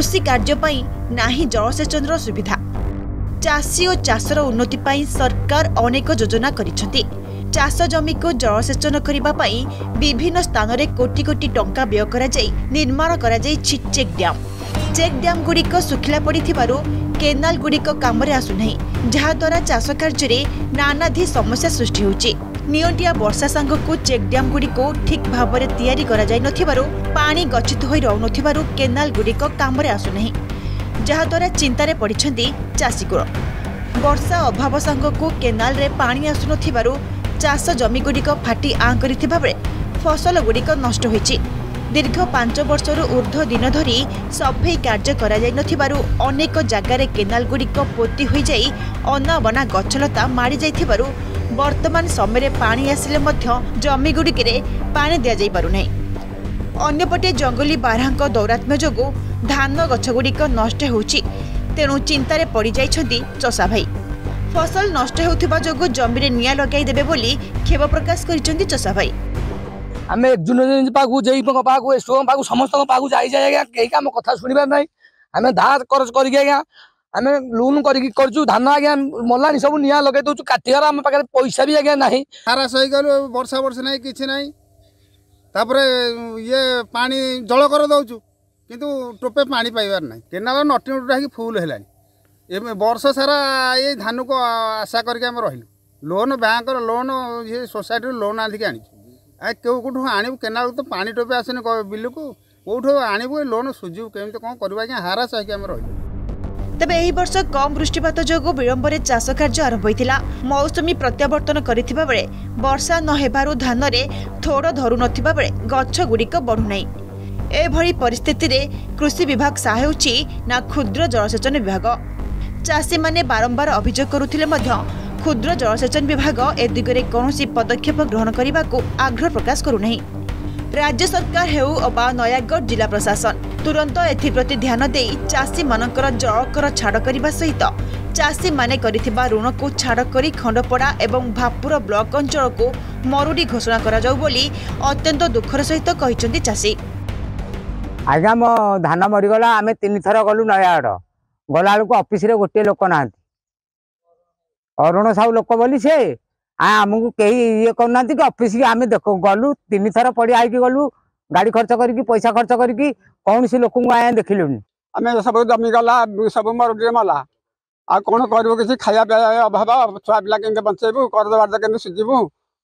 କୃଷି କାର୍ଯ୍ୟ ପାଇଁ ନାହିଁ ଜଳସେଚନର ସୁବିଧା ଚାଷୀ ଓ ଚାଷର ଉନ୍ନତି ପାଇଁ ସରକାର ଅନେକ ଯୋଜନା କରିଛନ୍ତି ଚାଷ ଜମିକୁ ଜଳସେଚନ କରିବା ପାଇଁ ବିଭିନ୍ନ ସ୍ଥାନରେ କୋଟି କୋଟି ଟଙ୍କା ବ୍ୟୟ କରାଯାଇ ନିର୍ମାଣ କରାଯାଇଛି ଚେକ୍ ଡ୍ୟାମ୍ ଚେକ୍ ଡ୍ୟାମ୍ ଗୁଡ଼ିକ ଶୁଖିଲା ପଡ଼ିଥିବାରୁ କେନାଲ ଗୁଡ଼ିକ କାମରେ ଆସୁନାହିଁ ଯାହାଦ୍ୱାରା ଚାଷ କାର୍ଯ୍ୟରେ ନାନାଧି ସମସ୍ୟା ସୃଷ୍ଟି ହେଉଛି ନିଅଣ୍ଟିଆ ବର୍ଷା ସାଙ୍ଗକୁ ଚେକ୍ଡ୍ୟାମ୍ଗୁଡ଼ିକୁ ଠିକ୍ ଭାବରେ ତିଆରି କରାଯାଇନଥିବାରୁ ପାଣି ଗଚ୍ଛିତ ହୋଇ ରହୁନଥିବାରୁ କେନାଲଗୁଡ଼ିକ କାମରେ ଆସୁନାହିଁ ଯାହାଦ୍ୱାରା ଚିନ୍ତାରେ ପଡ଼ିଛନ୍ତି ଚାଷୀକୁଳ ବର୍ଷା ଅଭାବ ସାଙ୍ଗକୁ କେନାଲରେ ପାଣି ଆସୁନଥିବାରୁ ଚାଷ ଜମିଗୁଡ଼ିକ ଫାଟି ଆଁ କରିଥିବା ବେଳେ ଫସଲଗୁଡ଼ିକ ନଷ୍ଟ ହୋଇଛି ଦୀର୍ଘ ପାଞ୍ଚ ବର୍ଷରୁ ଉର୍ଦ୍ଧ୍ୱ ଦିନ ଧରି ସଫେଇ କାର୍ଯ୍ୟ କରାଯାଇନଥିବାରୁ ଅନେକ ଜାଗାରେ କେନାଲଗୁଡ଼ିକ ପୋତି ହୋଇଯାଇ ଅନାବନା ଗଛଲତା ମାଡ଼ିଯାଇଥିବାରୁ বর্তমান সময়ে পা আসলে জমিগুড়ি পা দিয়াযাই পু না অন্যপটে জঙ্গলি বারাঙ্ক দৌরাত্ম্য যোগ ধান গছগুড়ি নষ্ট হচ্ছে তেণু চিন্তার পড়ি যাই চষা ভাই ফসল নষ্ট হেউথিবা যোগ জমিরে নিয়া লগাই দেবে বলি ক্ষোভ প্রকাশ করেছেন চষা ভাই আমি একজনের পাখু যেই পাখু এসব পাখু সমস্ত পাখু যাই যাই আজ্ঞা কেই আমার কথা শুনবার নাই আমি ধার খরচ করি আজ্ঞা आम लोन करान आज सब नि लगे दौ पाखे पैसा भी आज्ञा ना सारा सही कर बर्षा बर्षा ना कि ना तापर ये पा जल कर दौ कि टोपे पा पाइबार ना केनाल नटी नटी नटा फुल है बर्ष सारा ये धान को आशा करके रही लोन बैंक लोन ये सोसाइटी लोन आधिक आठ आणबू केनाल तो पा टोपे आसने बिल को कौट आणबू लोन सुझु कमी कौन करवा हारा सहित रही ତେବେ ଏହି ବର୍ଷ କମ୍ ବୃଷ୍ଟିପାତ ଯୋଗୁଁ ବିଳମ୍ବରେ ଚାଷ କାର୍ଯ୍ୟ ଆରମ୍ଭ ହୋଇଥିଲା ମୌସୁମୀ ପ୍ରତ୍ୟାବର୍ତ୍ତନ କରିଥିବା ବେଳେ ବର୍ଷା ନ ହେବାରୁ ଧାନରେ ଥୋଡ଼ ଧରୁନଥିବା ବେଳେ ଗଛଗୁଡ଼ିକ ବଢ଼ୁନାହିଁ ଏଭଳି ପରିସ୍ଥିତିରେ କୃଷି ବିଭାଗ ସା ହେଉଛି ନା କ୍ଷୁଦ୍ର ଜଳସେଚନ ବିଭାଗ ଚାଷୀମାନେ ବାରମ୍ବାର ଅଭିଯୋଗ କରୁଥିଲେ ମଧ୍ୟ କ୍ଷୁଦ୍ର ଜଳସେଚନ ବିଭାଗ ଏ ଦିଗରେ କୌଣସି ପଦକ୍ଷେପ ଗ୍ରହଣ କରିବାକୁ ଆଗ୍ରହ ପ୍ରକାଶ କରୁନାହିଁ ରାଜ୍ୟ ସରକାର ହେଉ ଅବା ନୟାଗଡ଼ ଜିଲ୍ଲା ପ୍ରଶାସନ ତୁରନ୍ତ ଏଥିପ୍ରତି ଧ୍ୟାନ ଦେଇ ଚାଷୀମାନଙ୍କର ଜଳକର ଛାଡ଼ କରିବା ସହିତ ଚାଷୀମାନେ କରିଥିବା ଋଣକୁ ଛାଡ଼ କରି ଖଣ୍ଡପଡ଼ା ଏବଂ ଭାପୁର ବ୍ଲକ ଅଞ୍ଚଳକୁ ମରୁଡ଼ି ଘୋଷଣା କରାଯାଉ ବୋଲି ଅତ୍ୟନ୍ତ ଦୁଃଖର ସହିତ କହିଛନ୍ତି ଚାଷୀ ଆଜ୍ଞା ମୋ ଧାନ ମରିଗଲା ଆମେ ତିନିଥର ଗଲୁ ନୟାଗଡ଼ ଗଲାବେଳକୁ ଅଫିସରେ ଗୋଟିଏ ଲୋକ ନାହାନ୍ତି ଅରୁଣ ସାହୁ ଲୋକ ବୋଲି ସେ ଆମକୁ କେହି ଇଏ କରୁନାହାନ୍ତି କି ଅଫିସକୁ ଆମେ ଦେଖ ଗଲୁ ତିନିଥର ପଡ଼ିଆ ହେଇକି ଗଲୁ ଗାଡ଼ି ଖର୍ଚ୍ଚ କରିକି ପଇସା ଖର୍ଚ୍ଚ କରିକି କୌଣସି ଲୋକଙ୍କୁ ଆଜ୍ଞା ଦେଖିଲୁନି ଆମେ ସବୁ ଜମି ଗଲା ସବୁ ମରୁଡ଼ିରେ ମଲା ଆଉ କ'ଣ କରିବୁ କିଛି ଖାଇବା ପିଇବା ଅଭାବ ଛୁଆ ପିଲା କେମିତି ବଞ୍ଚେଇବୁ କରଦବାର କେମିତି ସୁଝିବୁ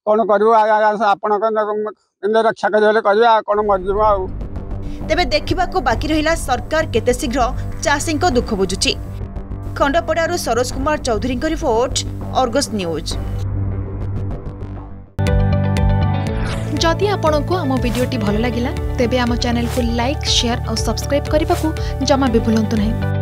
କ'ଣ କରିବୁ ଆପଣଙ୍କ କେମିତି ରକ୍ଷା କରିବେ ହେଲେ କରିବେ ଆଉ କ'ଣ ମରିଯିବୁ ଆଉ ତେବେ ଦେଖିବାକୁ ବାକି ରହିଲା ସରକାର କେତେ ଶୀଘ୍ର ଚାଷୀଙ୍କ ଦୁଃଖ ବୁଝୁଛି ଖଣ୍ଡପଡ଼ାରୁ ସରୋଜ କୁମାର ଚୌଧୁରୀଙ୍କ ରିପୋର୍ଟ ଅର୍ଗସ୍ ନ୍ୟୁଜ୍ যদি আপনাকো আমো ভিডিওটি ভাল লাগিলা তেবে আমো চ্যানেলক লাইক শেয়ার অ সাবস্ক্রাইব করিবা কো জমা বি ভুলন্ত নাহি